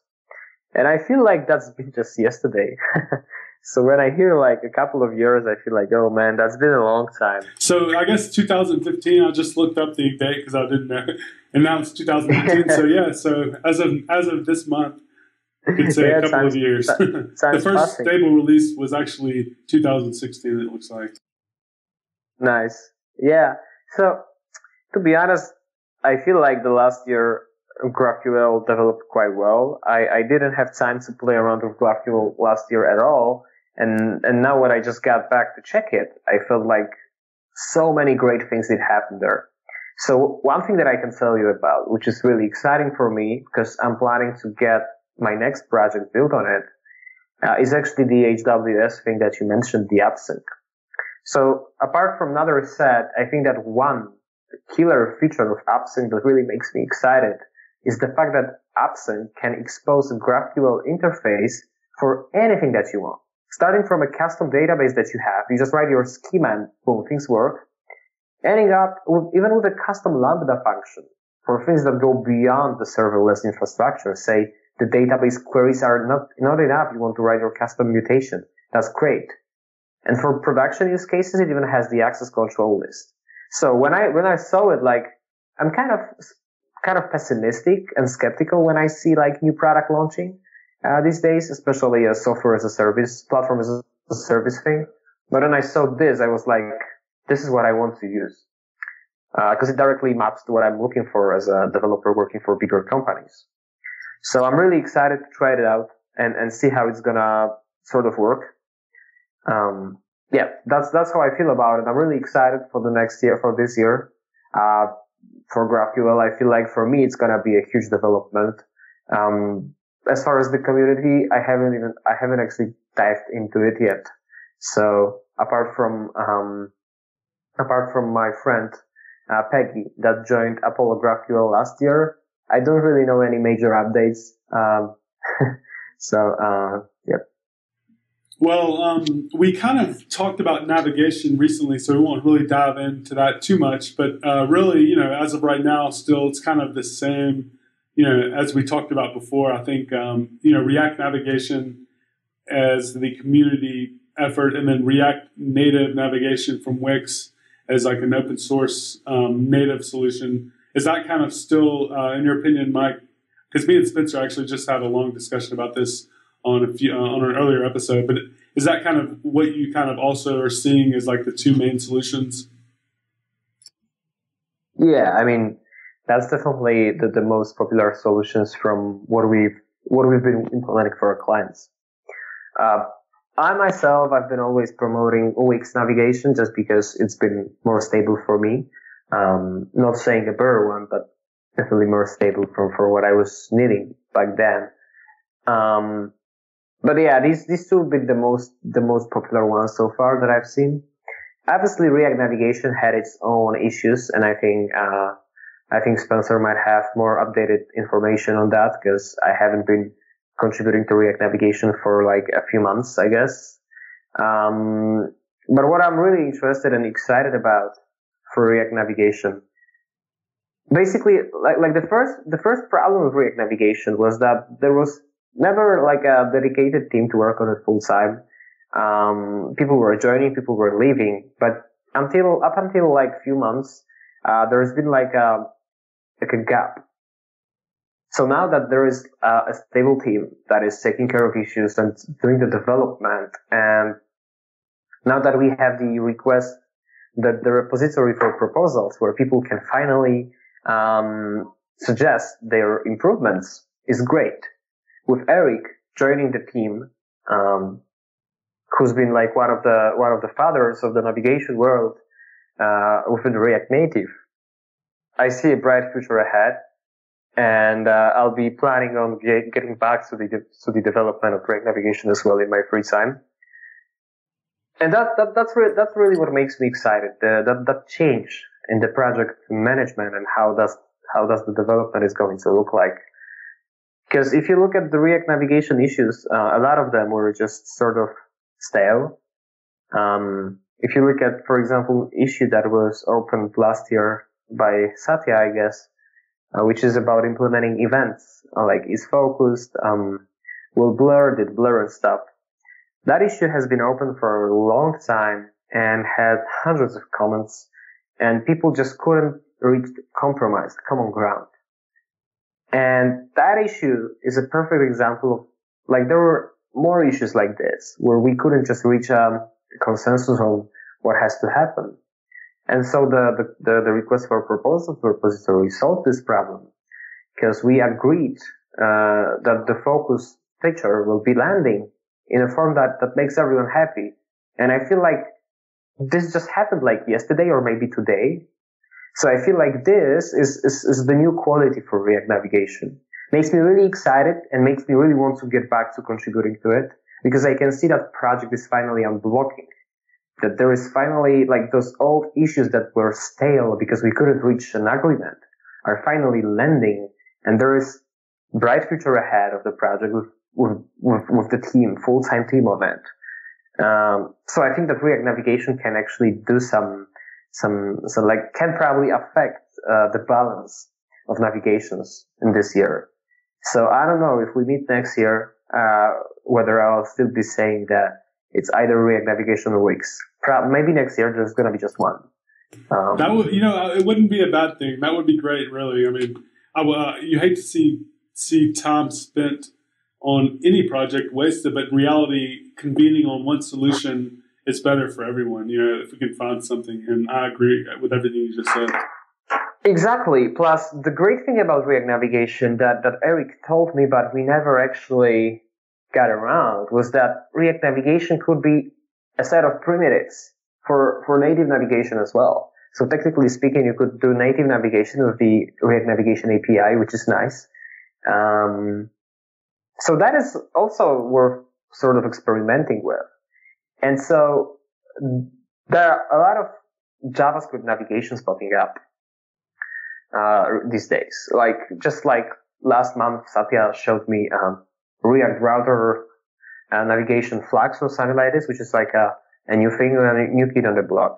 And I feel like that's been just yesterday. So when I hear like a couple of years, I feel like, oh man, that's been a long time. So I guess 2015. I just looked up the date because I didn't know, and now it's 2015. so yeah, so as of as of this month, say yeah, a couple of years. the first passing. stable release was actually 2016. It looks like. Nice. Yeah. So to be honest, I feel like the last year GraphQL developed quite well. I, I didn't have time to play around with GraphQL last year at all. And, and now when I just got back to check it, I felt like so many great things did happen there. So one thing that I can tell you about, which is really exciting for me because I'm planning to get my next project built on it, uh, is actually the AWS thing that you mentioned, the AppSync. So apart from another set, I think that one killer feature of AppSync that really makes me excited is the fact that AppSync can expose a GraphQL interface for anything that you want. Starting from a custom database that you have, you just write your schema and boom, things work. Ending up with, even with a custom Lambda function for things that go beyond the serverless infrastructure. Say the database queries are not, not enough. You want to write your custom mutation. That's great. And for production use cases, it even has the access control list. So when I, when I saw it, like, I'm kind of kind of pessimistic and skeptical when I see like new product launching uh, these days, especially a software as a service, platform as a service thing. But when I saw this, I was like, this is what I want to use. Because uh, it directly maps to what I'm looking for as a developer working for bigger companies. So I'm really excited to try it out and, and see how it's gonna sort of work. Um, yeah, that's, that's how I feel about it. I'm really excited for the next year, for this year. Uh, for GraphQL, I feel like for me, it's to be a huge development. Um, as far as the community, I haven't even, I haven't actually dived into it yet. So apart from, um, apart from my friend, uh, Peggy that joined Apollo GraphQL last year, I don't really know any major updates. Um, so, uh, yep. Well, um, we kind of talked about navigation recently, so we won't really dive into that too much. But uh, really, you know, as of right now, still it's kind of the same. You know, as we talked about before, I think um, you know React navigation as the community effort, and then React native navigation from Wix as like an open source um, native solution. Is that kind of still, uh, in your opinion, Mike? Because me and Spencer actually just had a long discussion about this on a few uh, on an earlier episode. But is that kind of what you kind of also are seeing as like the two main solutions? Yeah, I mean that's definitely the, the most popular solutions from what we've what we've been implementing for our clients. Uh, I myself, I've been always promoting Wix navigation just because it's been more stable for me. Um, not saying a better one, but definitely more stable for, for what I was needing back then. Um, but yeah, these, these two have been the most, the most popular ones so far that I've seen. Obviously, React Navigation had its own issues, and I think, uh, I think Spencer might have more updated information on that because I haven't been contributing to React Navigation for like a few months, I guess. Um, but what I'm really interested and excited about for React Navigation, basically, like, like the first, the first problem with React Navigation was that there was never like a dedicated team to work on it full time. Um, people were joining, people were leaving, but until, up until like few months, uh, there's been like a, like a gap. So now that there is uh, a stable team that is taking care of issues and doing the development, and now that we have the request, that the repository for proposals where people can finally um, suggest their improvements is great. With Eric joining the team, um, who's been like one of the one of the fathers of the navigation world uh, within React Native, I see a bright future ahead, and uh, I'll be planning on get, getting back to the to the development of React Navigation as well in my free time. And that, that that's really that's really what makes me excited. The, that that change in the project management and how does how does the development is going to look like. Because if you look at the React navigation issues, uh, a lot of them were just sort of stale. Um, if you look at, for example, issue that was opened last year by Satya, I guess, uh, which is about implementing events, uh, like is focused, um, will blur, did blur and stuff. That issue has been open for a long time and had hundreds of comments and people just couldn't reach compromise, common ground. And that issue is a perfect example of, like, there were more issues like this where we couldn't just reach a consensus on what has to happen. And so the, the, the, the request for proposal repository solved this problem because we agreed uh, that the focus feature will be landing in a form that, that makes everyone happy. And I feel like this just happened like yesterday or maybe today. So I feel like this is, is, is the new quality for React navigation. Makes me really excited and makes me really want to get back to contributing to it because I can see that project is finally unblocking. That there is finally like those old issues that were stale because we couldn't reach an agreement are finally landing and there is bright future ahead of the project with, with, with, with the team, full-time team it. Um, so I think that React navigation can actually do some, some, so like can probably affect uh, the balance of navigations in this year. So I don't know if we meet next year, uh, whether I'll still be saying that it's either React navigation or Wix. Pro- maybe next year there's going to be just one. Um, that would, you know, it wouldn't be a bad thing. That would be great, really. I mean, I, uh, you hate to see see time spent on any project wasted, but in reality, convening on one solution is better for everyone. You know, if we can find something, and I agree with everything you just said. Exactly. Plus, the great thing about React Navigation that, that Eric told me, but we never actually got around, was that React Navigation could be a set of primitives for, for native navigation as well. So technically speaking, you could do native navigation with the React Navigation API, which is nice. Um, so that is also worth sort of experimenting with. And so there are a lot of JavaScript navigations popping up uh, these days. Like just like last month, Satya showed me um, React router uh, navigation flags or something like this, which is like a, a new thing, a new kid on the block.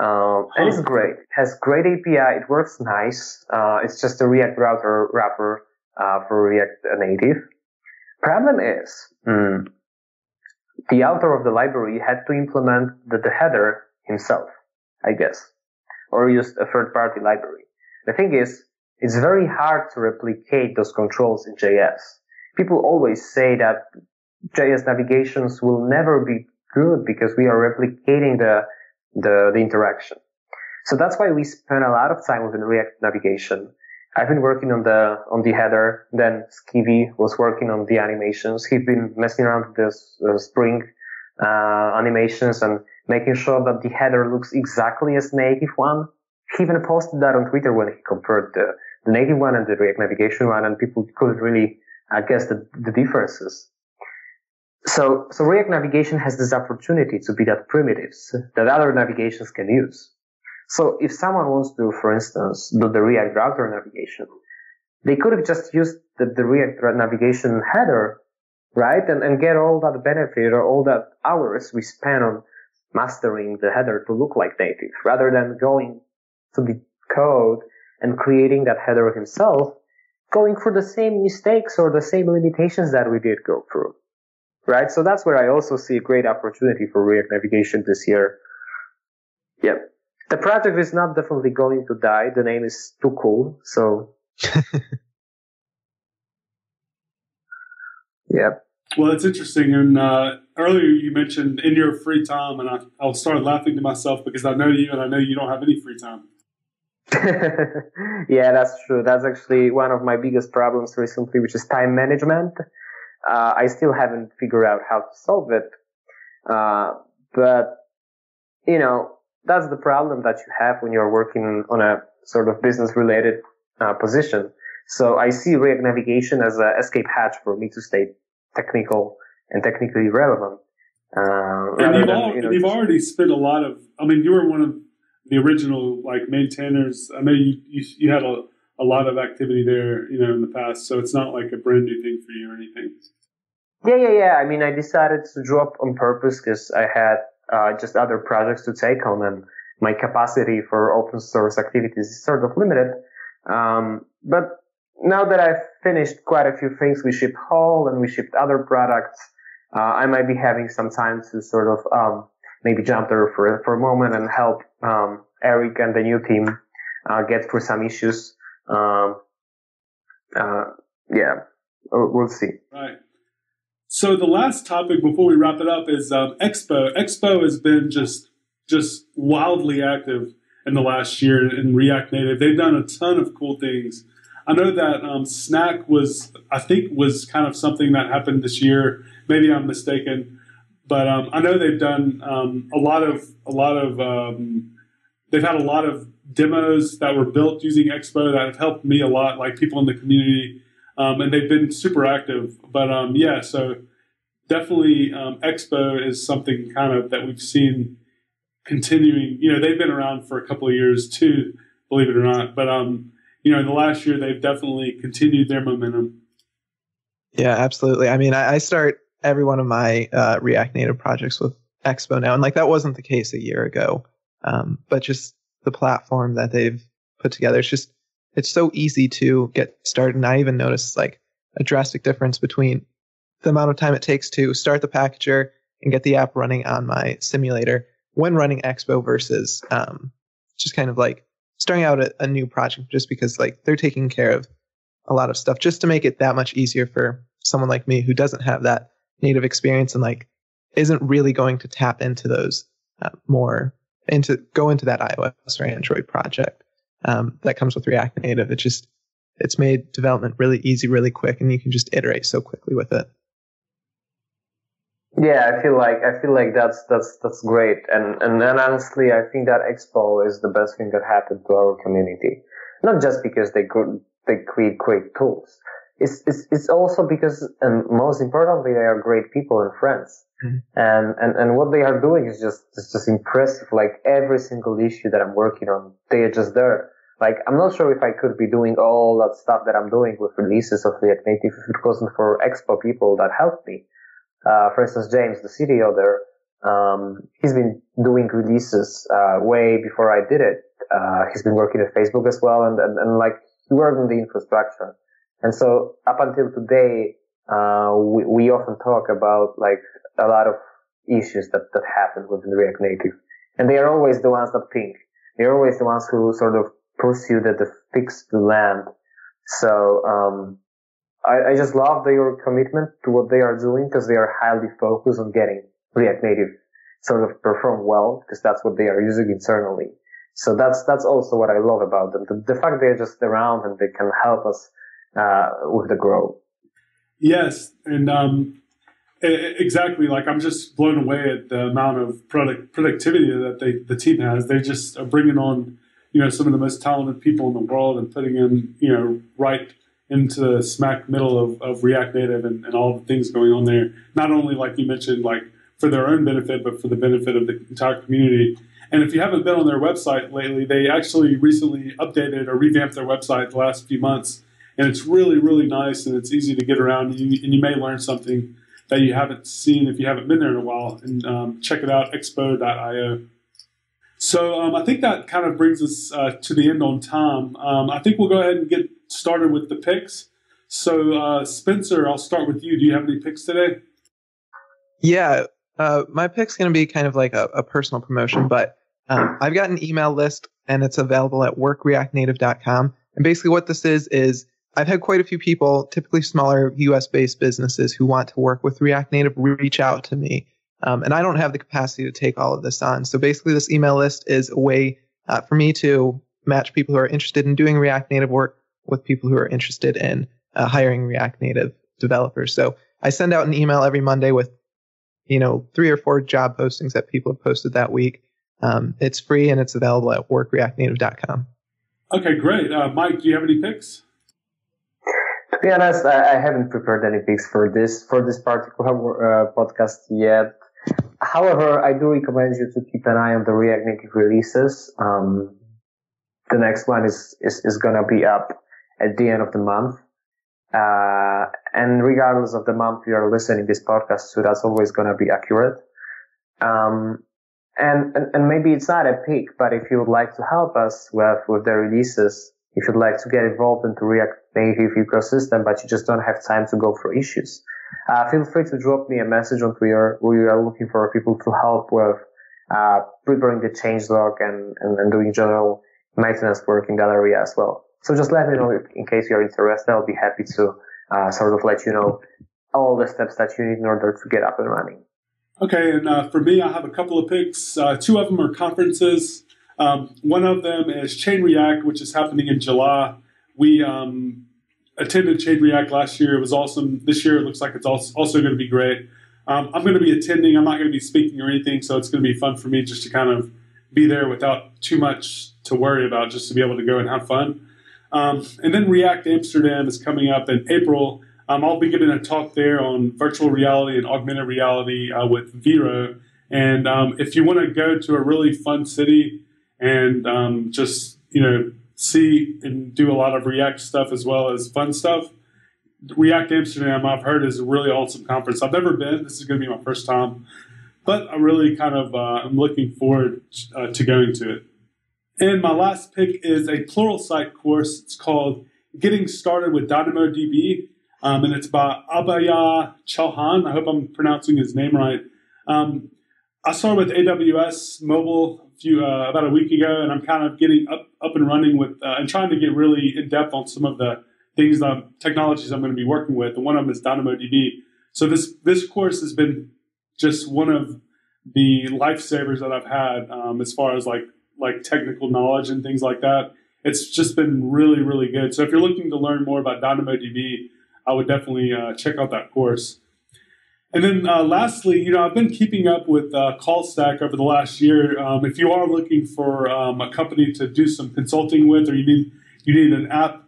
Um, and it's great. It has great API. It works nice. Uh, it's just a React router wrapper uh, for React Native. Problem is, mm, the author of the library had to implement the, the header himself, I guess, or used a third party library. The thing is, it's very hard to replicate those controls in JS. People always say that JS navigations will never be good because we are replicating the, the, the interaction. So that's why we spend a lot of time within React navigation I've been working on the on the header. Then Skivvy was working on the animations. He's been messing around with this uh, Spring uh, animations and making sure that the header looks exactly as native one. He even posted that on Twitter when he compared the the native one and the React navigation one, and people couldn't really uh, guess the, the differences. So, so React navigation has this opportunity to be that primitives that other navigations can use. So if someone wants to, for instance, do the React router navigation, they could have just used the, the React navigation header, right? And, and get all that benefit or all that hours we spend on mastering the header to look like native rather than going to the code and creating that header himself, going through the same mistakes or the same limitations that we did go through. Right? So that's where I also see a great opportunity for React navigation this year. Yep. The project is not definitely going to die. The name is too cool. So yep. Well, it's interesting. And uh, earlier you mentioned in your free time, and I, I started laughing to myself because I know you and I know you don't have any free time. yeah, that's true. That's actually one of my biggest problems recently, which is time management. Uh, I still haven't figured out how to solve it. Uh, but, you know, that's the problem that you have when you're working on a sort of business related uh, position. So I see React navigation as an escape hatch for me to stay technical and technically relevant. Uh, and you've, than, all, you know, you've already spent a lot of. I mean, you were one of the original like maintainers. I know you you, you had a, a lot of activity there, you know, in the past. So it's not like a brand new thing for you or anything. Yeah, yeah, yeah. I mean, I decided to drop on purpose because I had uh, just other projects to take on, and my capacity for open source activities is sort of limited. Um, but now that I've finished quite a few things, we shipped Hall and we shipped other products. Uh, I might be having some time to sort of um, maybe jump there for for a moment and help um, Eric and the new team uh, get through some issues. Um, uh, yeah, we'll see. Right. So the last topic before we wrap it up is um, Expo. Expo has been just just wildly active in the last year in React Native. They've done a ton of cool things. I know that um, Snack was, I think, was kind of something that happened this year. Maybe I'm mistaken, but um, I know they've done um, a lot of a lot of um, they've had a lot of demos that were built using Expo that have helped me a lot, like people in the community, um, and they've been super active. But um, yeah, so definitely Expo is something kind of that we've seen continuing. You know, they've been around for a couple of years too, believe it or not. But um, you know, in the last year, they've definitely continued their momentum. Yeah, absolutely. I mean, I, I start every one of my uh, React Native projects with Expo now, and like that wasn't the case a year ago. Um, but just the platform that they've put together, it's just it's so easy to get started. And I even noticed like a drastic difference between the amount of time it takes to start the packager and get the app running on my simulator when running Expo versus um, just kind of like starting out a, a new project just because like they're taking care of a lot of stuff just to make it that much easier for someone like me who doesn't have that native experience and like isn't really going to tap into those uh, more into go into that iOS or Android project um, that comes with React Native. It just it's made development really easy, really quick, and you can just iterate so quickly with it. Yeah, I feel like I feel like that's that's that's great, and and then honestly, I think that Expo is the best thing that happened to our community. Not just because they could they create great tools. It's it's it's also because, and most importantly, they are great people and friends. Mm-hmm. And, and and what they are doing is just is just impressive. Like every single issue that I'm working on, they are just there. Like I'm not sure if I could be doing all that stuff that I'm doing with releases of React Native if it wasn't for Expo people that helped me. Uh, for instance, James, the CTO there, um, he's been doing releases uh, way before I did it. Uh, he's been working at Facebook as well, and, and, and like he worked on the infrastructure. And so up until today, uh, we, we often talk about like a lot of issues that, that happen within React Native. And they are always the ones that think. They're always the ones who sort of pursue that the fix the land. So, um, I, I just love their commitment to what they are doing because they are highly focused on getting React Native sort of perform well because that's what they are using internally. So that's that's also what I love about them. The, the fact they're just around and they can help us uh, with the growth. Yes, and um, exactly. Like I'm just blown away at the amount of product productivity that they the team has. They just are bringing on you know some of the most talented people in the world and putting them you know right into the smack middle of, of React Native and, and all the things going on there. Not only like you mentioned, like for their own benefit, but for the benefit of the entire community. And if you haven't been on their website lately, they actually recently updated or revamped their website the last few months. And it's really, really nice and it's easy to get around. And you, and you may learn something that you haven't seen if you haven't been there in a while. And um, check it out, expo.io. So um, I think that kind of brings us uh, to the end on time. Um, I think we'll go ahead and get started with the picks. So uh, Spencer, I'll start with you. Do you have any picks today? Yeah, uh, my pick's going to be kind of like a, a personal promotion, but um, I've got an email list and it's available at workreactnative.com. And basically, what this is is I've had quite a few people, typically smaller US based businesses, who want to work with React Native reach out to me um, and I don't have the capacity to take all of this on. So basically, this email list is a way uh, for me to match people who are interested in doing React Native work with people who are interested in uh, hiring React Native developers. So I send out an email every Monday with, you know, three or four job postings that people have posted that week. Um, it's free and it's available at workreactnative.com. Okay, great. Uh, Mike, do you have any picks? To be honest, I, I haven't prepared any picks for this for this particular uh, podcast yet. However, I do recommend you to keep an eye on the React Native releases. Um, the next one is, is, is going to be up at the end of the month. Uh, and regardless of the month you are listening this podcast to, that's always going to be accurate. Um, and, and, and maybe it's not a pick, but if you would like to help us with, with the releases, if you'd like to get involved into React Native ecosystem, but you just don't have time to go for issues, uh, feel free to drop me a message on Twitter. We are looking for people to help with uh, preparing the changelog and, and, and, doing general maintenance work in that area as well. So just let me know if, in case you're interested. I'll be happy to uh, sort of let you know all the steps that you need in order to get up and running. Okay, and uh, for me, I have a couple of picks. Uh, two of them are conferences. Um, one of them is Chain React, which is happening in July. We um, attended Chain React last year. It was awesome. This year, it looks like it's also, going to be great. Um, I'm going to be attending. I'm not going to be speaking or anything, so it's going to be fun for me just to kind of be there without too much to worry about, just to be able to go and have fun. Um, and then React Amsterdam is coming up in April. Um, I'll be giving a talk there on virtual reality and augmented reality uh, with Viro. And um, if you want to go to a really fun city and um, just you know see and do a lot of React stuff as well as fun stuff. React Amsterdam, I've heard, is a really awesome conference. I've never been. This is going to be my first time, but I really kind of uh, I'm looking forward uh, to going to it. And my last pick is a Pluralsight course. It's called Getting Started with DynamoDB, um, and it's by Abhaya Chauhan. I hope I'm pronouncing his name right. Um, I started with AWS Mobile few uh, about a week ago, and I'm kind of getting up up and running with uh, and trying to get really in depth on some of the things, the technologies I'm going to be working with. And one of them is DynamoDB. So this this course has been just one of the lifesavers that I've had um, as far as like like technical knowledge and things like that. It's just been really really good. So if you're looking to learn more about DynamoDB, I would definitely uh, check out that course. And then uh, lastly, you know, I've been keeping up with uh, Callstack over the last year. Um, if you are looking for um, a company to do some consulting with, or you need you need an app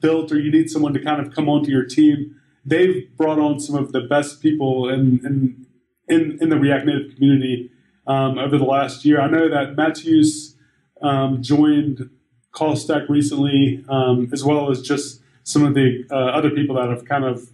built, or you need someone to kind of come onto your team, they've brought on some of the best people in in in, in the React Native community um, over the last year. I know that Matthews um, joined Callstack recently, um, as well as just some of the uh, other people that have kind of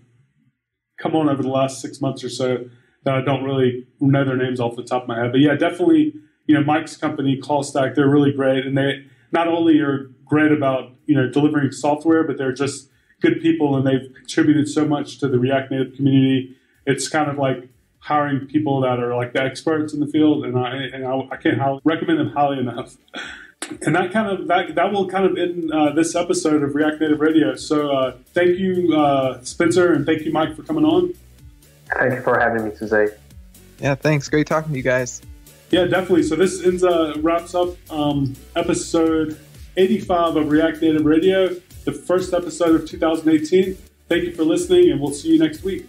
come on over the last six months or so that I don't really know their names off the top of my head. But yeah, definitely, you know, Mike's company, Callstack, they're really great. And they not only are great about, you know, delivering software, but they're just good people and they've contributed so much to the React Native community. It's kind of like hiring people that are like the experts in the field. And I, and I, I can't recommend them highly enough. and that kind of that that will kind of end uh, this episode of React Native Radio. So uh, thank you, uh, Spencer, and thank you, Mike, for coming on. Thank you for having me today. Yeah, thanks. Great talking to you guys. Yeah, definitely. So this ends uh, wraps up um, episode 85 of React Native Radio, the first episode of 2018. Thank you for listening, and we'll see you next week.